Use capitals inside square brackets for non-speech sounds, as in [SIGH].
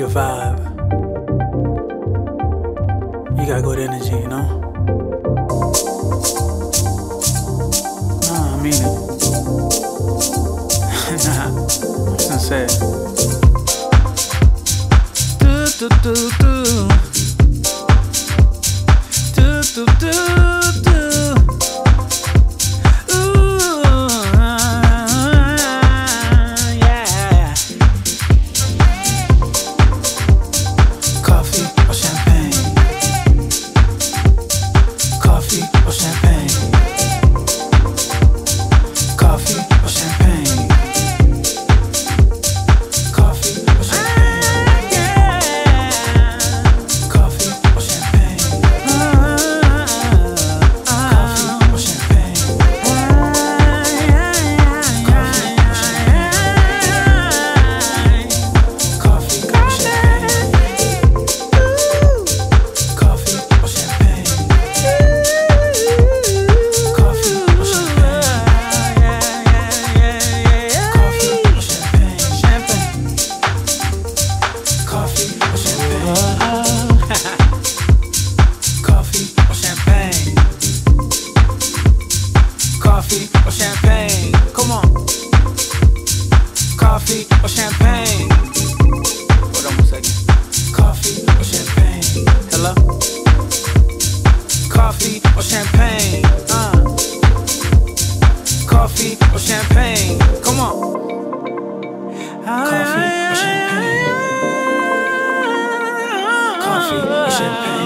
your vibe. You got good energy, you know? Nah, I mean it. [LAUGHS] nah, I'm sincere. Do, do, do, do. Do, do, do. coffee or champagne? Hold on. Coffee or champagne? Hello? Coffee or champagne? Uh. Coffee or champagne? Come on. Coffee or champagne? Coffee or champagne?